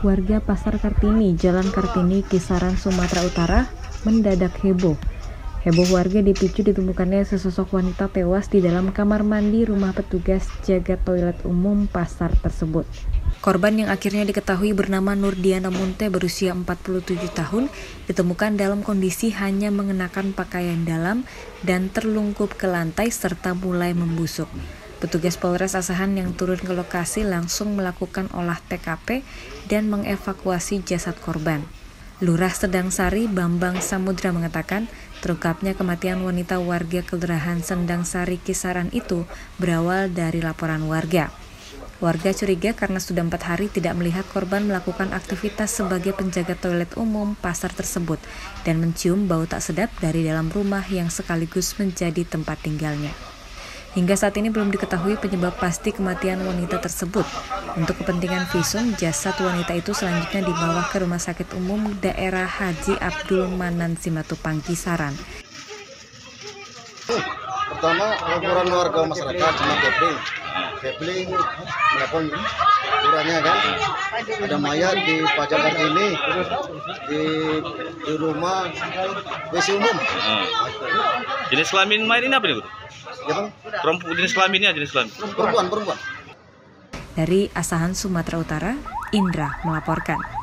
Warga Pasar Kartini, Jalan Kartini, Kisaran, Sumatera Utara, mendadak heboh. Heboh warga dipicu ditemukannya sesosok wanita tewas di dalam kamar mandi rumah petugas jaga toilet umum pasar tersebut. Korban yang akhirnya diketahui bernama Nurdiana Munte berusia 47 tahun ditemukan dalam kondisi hanya mengenakan pakaian dalam dan terlungkup ke lantai serta mulai membusuk. Petugas Polres Asahan yang turun ke lokasi langsung melakukan olah TKP dan mengevakuasi jasad korban. Lurah Sedang Sari Bambang Samudra mengatakan terungkapnya kematian wanita warga Kelurahan Sendang Sari Kisaran itu berawal dari laporan warga. Warga curiga karena sudah empat hari tidak melihat korban melakukan aktivitas sebagai penjaga toilet umum pasar tersebut dan mencium bau tak sedap dari dalam rumah yang sekaligus menjadi tempat tinggalnya. Hingga saat ini belum diketahui penyebab pasti kematian wanita tersebut. Untuk kepentingan visum, jasad wanita itu selanjutnya dibawa ke Rumah Sakit Umum Daerah Haji Abdul Manan Simatupang Kisaran. Pertama, laporan warga masyarakat sama Kepling. Kepling melakukan laporannya kan. Ada mayat di Pajagan ini di, di rumah WC umum. Ah. Jenis kelamin mayat ini apa nih, Bu? Ya bang, Perempuan jenis kelaminnya jenis kelamin. perempuan perempuan. Dari Asahan Sumatera Utara, Indra melaporkan.